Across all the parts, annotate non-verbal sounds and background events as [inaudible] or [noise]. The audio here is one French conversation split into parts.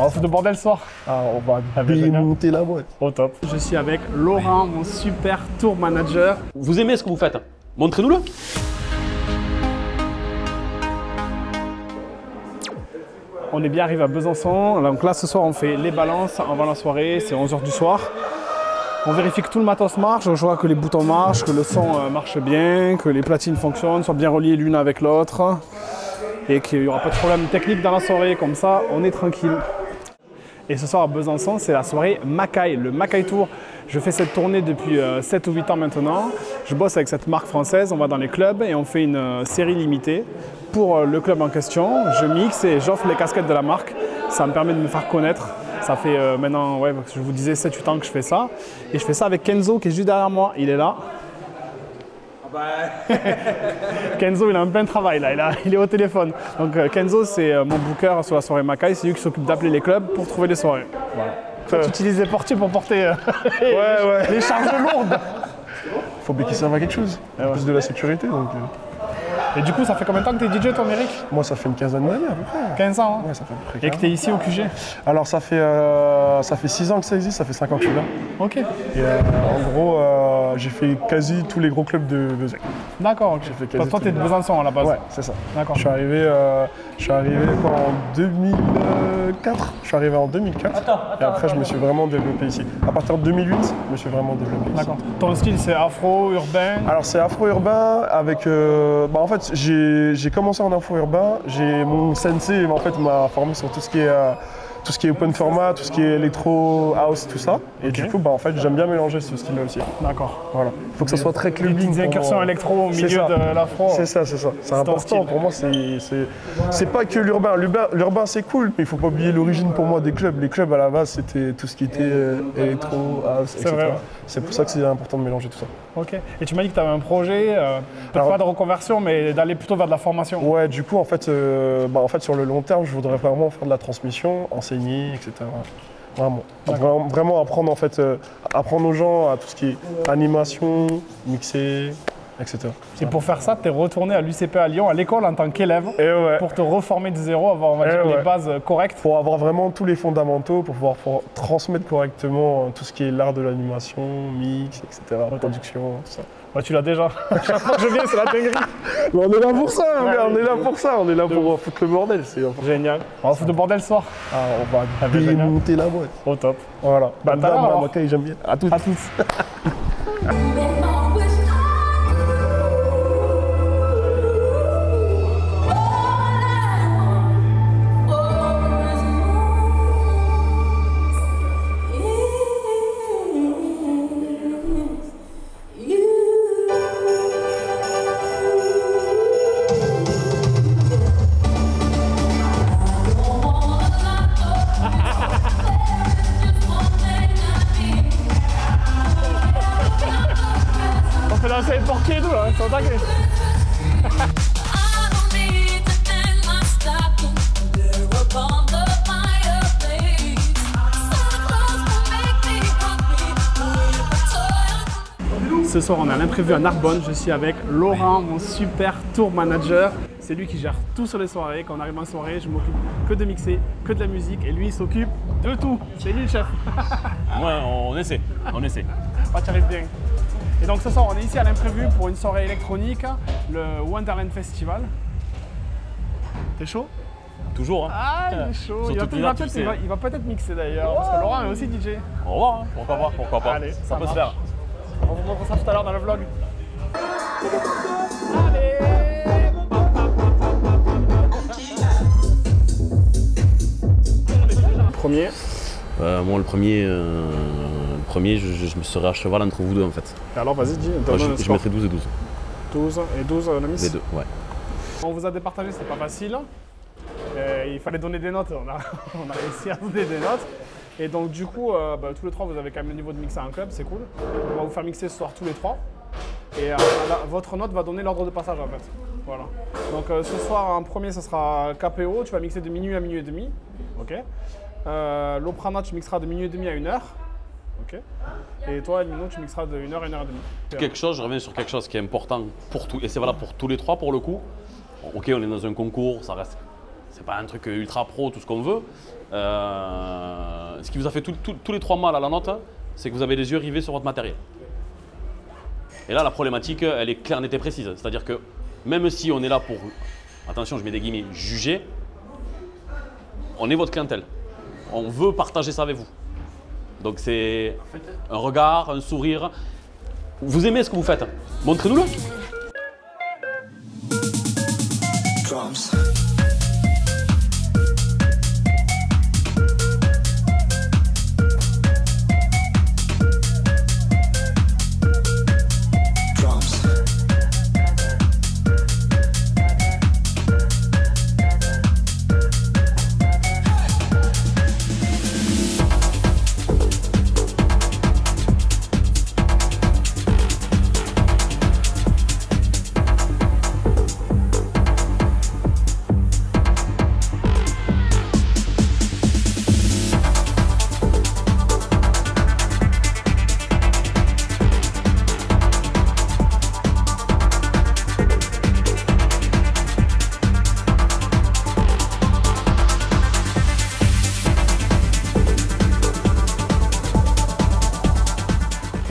On va foutre le bordel ce soir. Ah, on va démonter la boîte. Au top. Je suis avec Laurent, mon super tour manager. Vous aimez ce que vous faites Montrez-nous-le. On est bien arrivé à Besançon. Donc là, ce soir, on fait les balances avant la soirée. C'est 11h du soir. On vérifie que tout le matos marche. Je vois que les boutons marchent, que le son euh, marche bien, que les platines fonctionnent, soient bien reliées l'une avec l'autre. Et qu'il n'y aura pas de problème technique dans la soirée. Comme ça, on est tranquille. Et ce soir à Besançon, c'est la soirée Macaille, le Macaille Tour. Je fais cette tournée depuis euh, 7 ou 8 ans maintenant. Je bosse avec cette marque française, on va dans les clubs et on fait une euh, série limitée pour euh, le club en question. Je mixe et j'offre les casquettes de la marque. Ça me permet de me faire connaître. Ça fait euh, maintenant, ouais, je vous disais 7-8 ans que je fais ça. Et je fais ça avec Kenzo qui est juste derrière moi. Il est là. [laughs] Kenzo, il est en plein travail là, il, a- il est au téléphone. Donc euh, Kenzo, c'est euh, mon booker sur la soirée Macaille, c'est lui qui s'occupe d'appeler les clubs pour trouver les soirées. Voilà. Toi, tu utilises les portiers pour porter euh, [laughs] les, ouais. les charges lourdes. Faut bien qu'ils servent à quelque chose. Eh ouais. Plus de la sécurité. Donc, euh, Et du coup, ça fait combien de temps que tu es DJ, toi, Méric moi, ça fait une quinzaine d'années à peu près. 15 ans. hein Ouais, ça fait à peu près Et que tu es ici au QG 15. Alors, ça fait, euh, ça fait 6 ans que ça existe, ça fait 5 ans que je suis là. Ok, Et euh, en gros, euh, j'ai fait quasi tous les gros clubs de Besac. d'accord. ok. fait quasi Toi, toi, tout. t'es de Besançon à la base. Ouais, c'est ça. D'accord. Je suis arrivé, euh, je suis arrivé quoi, en 2004. Je suis arrivé en 2004. et après, je me suis vraiment développé ici. À partir de 2008, je me suis vraiment développé ici. D'accord. Ton style, c'est afro, urbain. Alors c'est afro-urbain avec... euh, bah, en fait, j'ai commencé en afro-urbain. J'ai Mon sensei en fait, m'a formé sur tout ce qui est... euh, tout ce qui est open format, tout ce qui est électro, house, tout ça. Et du coup, bah, en fait, j'aime bien mélanger ce style-là aussi. D'accord. Voilà. Il faut que ça soit très Des clubbing. pour incursions électro au milieu de l'afro. C'est ça, c'est ça. C'est important pour moi. C'est pas que l'urbain. L'urbain, c'est cool, mais il faut pas oublier l'origine pour moi des clubs. Les clubs à la base, c'était tout ce qui était euh, électro, house, etc. C'est pour ça que c'est important de mélanger tout ça. Ok. Et tu m'as dit que tu avais un projet, euh, peut-être pas de reconversion, mais d'aller plutôt vers de la formation. Ouais, du coup, en fait, euh, bah, en fait, sur le long terme, je voudrais vraiment faire de la transmission, enseigner, etc. Vraiment. Vraiment, vraiment apprendre en fait, euh, apprendre aux gens à tout ce qui est animation, mixer, etc. Et pour faire ça, tu es retourné à l'UCP à Lyon, à l'école en tant qu'élève, ouais. pour te reformer de zéro, avoir on va Eh les bases euh, correctes. pour avoir vraiment tous les fondamentaux, pour pouvoir pour transmettre correctement euh, tout ce qui est l'art de l'animation, mix, etc., production, tout ça. Bah, tu l'as déjà. [laughs] Chaque fois que je viens, c'est la dinguerie. [laughs] Mais on est là pour ça, gars, on est là pour ça, on est là pour foutre le bordel. C'est Génial. On va foutre le bordel ce soir. ah, on va Ah, la boîte. Au top. Voilà. Bah, l'heure, moi, j'aime bien. À toutes. À tous. [laughs] Ce soir, on a l'imprévu à Narbonne. Je suis avec Laurent, mon super tour manager. C'est lui qui gère tout sur les soirées. Quand on arrive en soirée, je m'occupe que de mixer, que de la musique. Et lui, il s'occupe de tout. C'est lui le chef. [laughs] Ouais, on essaie. On essaie. Ah, tu arrives bien. Et donc ce soir, on est ici à l'imprévu pour une soirée électronique, le Wonderland Festival. T'es chaud? Toujours. Hein. Ah, il est chaud. Surtout Il va, va peut-être va- va mixer d'ailleurs. Parce que Laurent est aussi DJ. Au revoir. hein. Pourquoi pas Pourquoi pas Allez, Ça, ça peut se faire. On vous montre ça tout à l'heure dans le vlog. Premier. Euh, moi, le premier, euh, le premier je, je- je me serais à cheval entre vous deux en fait. Alors vas-y, dis. Moi, je, je mettrais 12 et 12. 12 et 12 euh. Les deux, ouais. On vous a départagé, c'est pas facile. Euh, il fallait donner des notes, on a, [laughs] on a réussi à donner des notes. Et donc du coup, euh, bah, tous les trois, vous avez quand même le niveau de mixer en club, c'est cool. On va vous faire mixer ce soir tous les trois. Et euh, votre note va donner l'ordre de passage en fait. Voilà. Donc euh, ce soir, en premier, ce sera KPO, tu vas mixer de minuit à minuit et demi. Ok. L'Oprana, tu mixeras de minuit et demi à 1h. Ok. Et toi, Elmino, tu mixeras de 1h à 1h30. Quelque chose, je reviens sur quelque chose qui est important pour tout, et c'est valable pour tous les trois pour le coup. Ok, on est dans un concours, ça reste c'est pas un truc ultra pro, tout ce qu'on veut. Euh, ce qui vous a fait tous les trois mal à la note, hein, c'est que vous avez les yeux rivés sur votre matériel. Et là, la problématique, elle est claire, nette et précise. C'est-à-dire que même si on est là pour, attention, je mets des guillemets, juger, on est votre clientèle. On veut partager ça avec vous. Donc c'est un regard, un sourire. Vous aimez ce que vous faites Montrez-nous-le.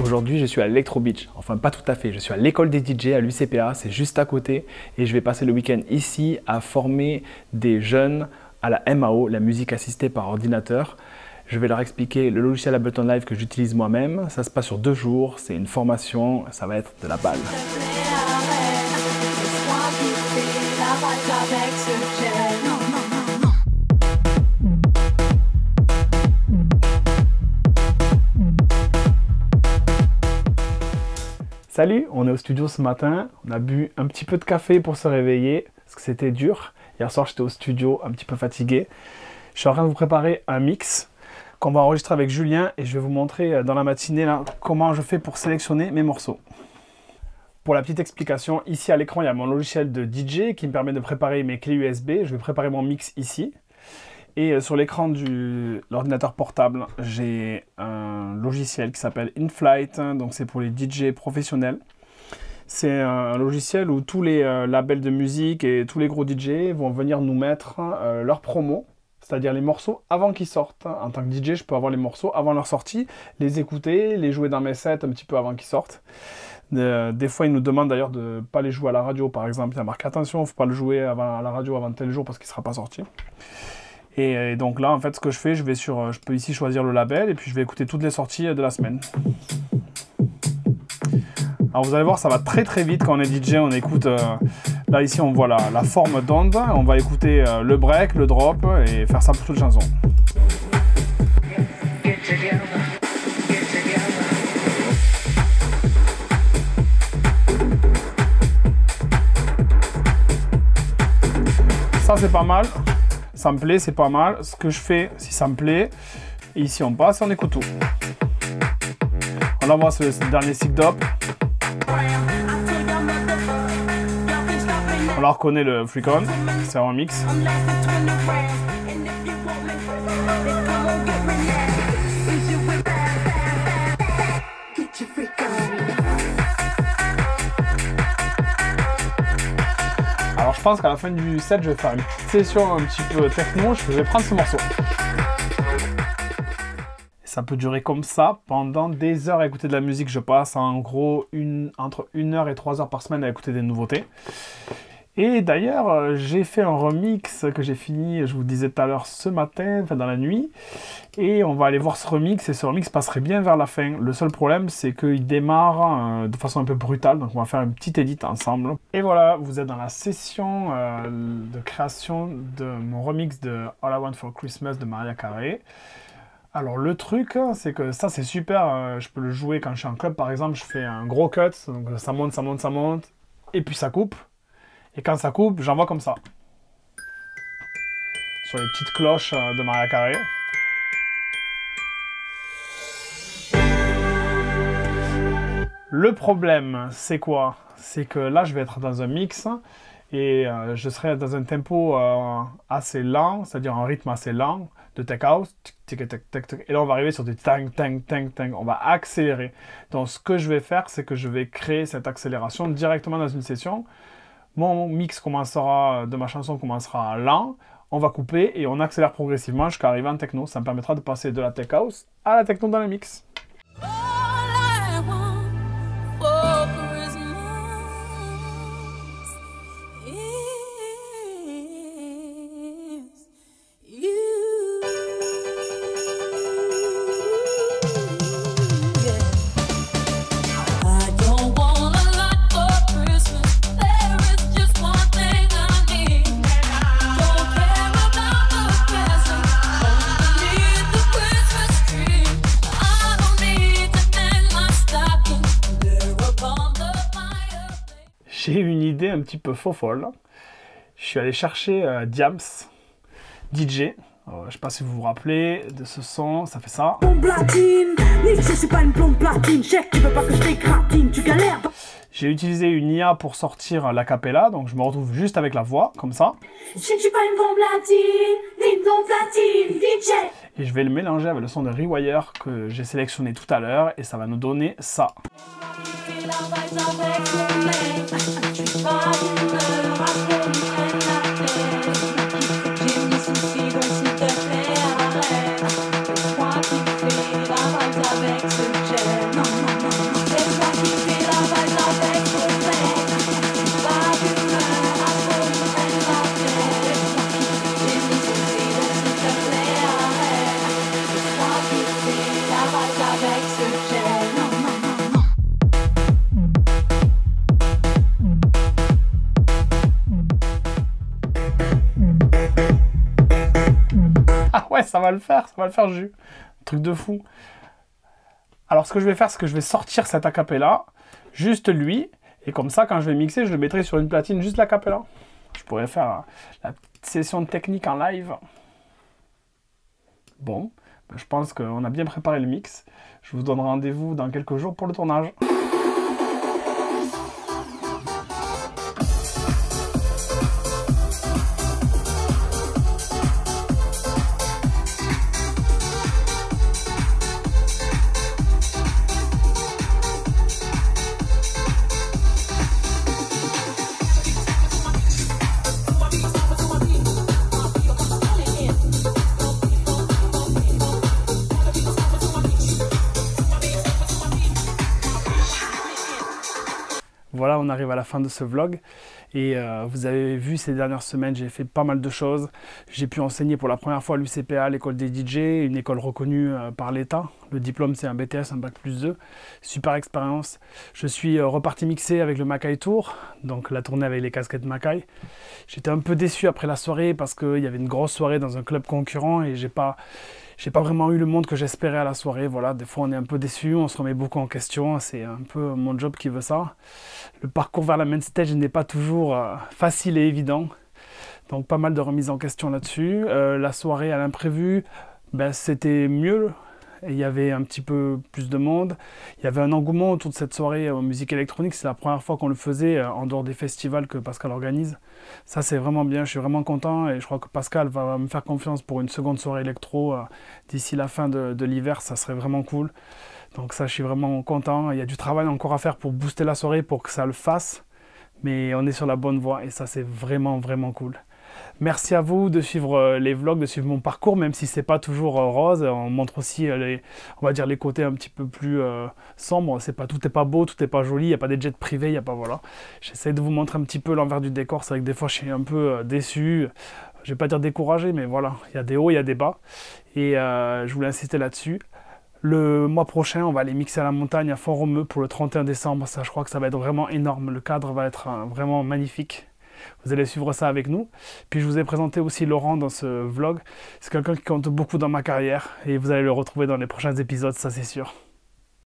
Aujourd'hui, je suis à Electro Beach. Enfin, pas tout à fait. Je suis à l'école des DJ à l'UCPA. C'est juste à côté. Et je vais passer le week-end ici à former des jeunes à la MAO, la musique assistée par ordinateur. Je vais leur expliquer le logiciel Ableton Live que j'utilise moi-même. Ça se passe sur deux jours. C'est une formation. Ça va être de la balle. Salut, on est au studio ce matin. On a bu un petit peu de café pour se réveiller parce que c'était dur. Hier soir, j'étais au studio un petit peu fatigué. Je suis en train de vous préparer un mix qu'on va enregistrer avec Julien et je vais vous montrer euh, dans la matinée comment je fais pour sélectionner mes morceaux. Pour la petite explication, ici à l'écran, il y a mon logiciel de DJ qui me permet de préparer mes clés USB. Je vais préparer mon mix ici. Et euh, sur l'écran de l'ordinateur portable, j'ai un logiciel qui s'appelle InFlight. hein, Donc c'est pour les DJ professionnels. C'est un logiciel où tous les euh, labels de musique et tous les gros DJ vont venir nous mettre euh, leurs promos, c'est-à-dire les morceaux avant qu'ils sortent. En tant que DJ, je peux avoir les morceaux avant leur sortie, les écouter, les jouer dans mes sets un petit peu avant qu'ils sortent. Des fois, ils nous demandent d'ailleurs de ne pas les jouer à la radio, par exemple. Il y a marqué attention, il ne faut pas le jouer à la radio avant tel jour parce qu'il ne sera pas sorti. Et, euh, donc là, en fait, ce que je fais, je vais sur, euh, je peux ici choisir le label et puis je vais écouter toutes les sorties euh, de la semaine. Alors vous allez voir, ça va très très vite quand on est DJ, on écoute, là ici on voit la, forme d'onde, on va écouter le break, le drop et faire ça pour toute chanson. Ça c'est pas mal, ça me plaît, c'est pas mal. Ce que je fais, si ça me plaît, et ici on passe, on écoute tout. On envoie ce, ce dernier sick dop. On la reconnaît le freak on, c'est un mix. Je pense qu'à la fin du set, je vais faire une petite session un petit peu techno, je vais prendre ce morceau. Ça peut durer comme ça pendant des heures à écouter de la musique. Je passe en gros une, entre 1 heure et 3 heures par semaine à écouter des nouveautés. Et d'ailleurs, euh, j'ai fait un remix que j'ai fini, je vous disais tout à l'heure, ce matin, enfin dans la nuit. Et on va aller voir ce remix, et ce remix passerait bien vers la fin. Le seul problème, c'est qu'il démarre euh, de façon un peu brutale, donc on va faire une petite edit ensemble. Et voilà, vous êtes dans la session euh, de création de mon remix de All I Want for Christmas de Maria Carey. Alors le truc, c'est que ça c'est super, je peux le jouer quand je suis en club par exemple, je fais un gros cut, donc ça monte, ça monte, ça monte, et puis ça coupe. Et quand ça coupe, j'envoie comme ça. Sur les petites cloches euh, de Maria Carey. Le problème, c'est quoi? C'est que là, je vais être dans un mix et euh, je serai dans un tempo euh, assez lent, c'est-à-dire un rythme assez lent de tic, tic. Et là, on va arriver sur des tang, tang, tang, tang. On va accélérer. Donc, ce que je vais faire, c'est que je vais créer cette accélération directement dans une session. Mon mix commencera, de ma chanson commencera lent. on va couper et on accélère progressivement jusqu'à arriver en techno. Ça me permettra de passer de la tech house à la techno dans les mix. Un petit peu faux folle. Je suis allé chercher euh, Diams, DJ. Euh, je sais pas si vous vous rappelez de ce son, ça fait ça. J'ai utilisé une IA pour sortir l'acapella, donc je me retrouve juste avec la voix, comme ça. Et je vais le mélanger avec le son de Rewire que j'ai sélectionné tout à l'heure, et ça va nous donner ça. Bye. Ça va le faire, ça va le faire, jus. Truc de fou. Alors, ce que je vais faire, c'est que je vais sortir cet acapella, juste lui, et comme ça, quand je vais mixer, je le mettrai sur une platine, juste l'acapella. Je pourrais faire la petite session technique en live. Bon, ben, je pense qu'on a bien préparé le mix. Je vous donne rendez-vous dans quelques jours pour le tournage. Voilà, on arrive à la fin de ce vlog. Et euh, vous avez vu ces dernières semaines, j'ai fait pas mal de choses. J'ai pu enseigner pour la première fois à l'UCPA, l'école des DJ, une école reconnue euh, par l'État. Le diplôme, c'est un BTS, un bac plus 2. Super expérience. Je suis euh, reparti mixer avec le Makai Tour, donc la tournée avec les casquettes Makai. J'étais un peu déçu après la soirée parce qu'il y avait une grosse soirée dans un club concurrent et j'ai pas j'ai pas vraiment eu le monde que j'espérais à la soirée. Voilà, des fois on est un peu déçu, on se remet beaucoup en question. C'est un peu mon job qui veut ça. Le parcours vers la main stage n'est pas toujours euh, facile et évident. Donc pas mal de remises en question là-dessus. Euh, la soirée à l'imprévu, ben, c'était mieux. Il y avait un petit peu plus de monde. Il y avait un engouement autour de cette soirée en musique électronique. C'est la première fois qu'on le faisait euh, en dehors des festivals que Pascal organise. Ça, c'est vraiment bien. Je suis vraiment content et je crois que Pascal va me faire confiance pour une seconde soirée électro euh, d'ici la fin de, de l'hiver. Ça serait vraiment cool. Donc ça, je suis vraiment content. Il y a du travail encore à faire pour booster la soirée pour que ça le fasse. Mais on est sur la bonne voie et ça, c'est vraiment, vraiment cool. Merci à vous de suivre euh, les vlogs, de suivre mon parcours, même si c'est pas toujours euh, rose. On montre aussi euh, les, on va dire les côtés un petit peu plus sombres. C'est pas tout est pas beau, tout est pas joli. Il y a pas des jets privés, y a pas voilà. J'essaie de vous montrer un petit peu l'envers du décor. C'est vrai que des fois je suis un peu déçu. Je vais pas dire découragé, mais voilà, il y a des hauts, il y a des bas. Et je voulais insister là-dessus. Le mois prochain, on va aller mixer à la montagne à Font-Romeu pour le 31 décembre. Ça, je crois que ça va être vraiment énorme. Le cadre va être vraiment magnifique. Vous allez suivre ça avec nous. Puis je vous ai présenté aussi Laurent dans ce vlog. C'est quelqu'un qui compte beaucoup dans ma carrière et vous allez le retrouver dans les prochains épisodes, ça c'est sûr.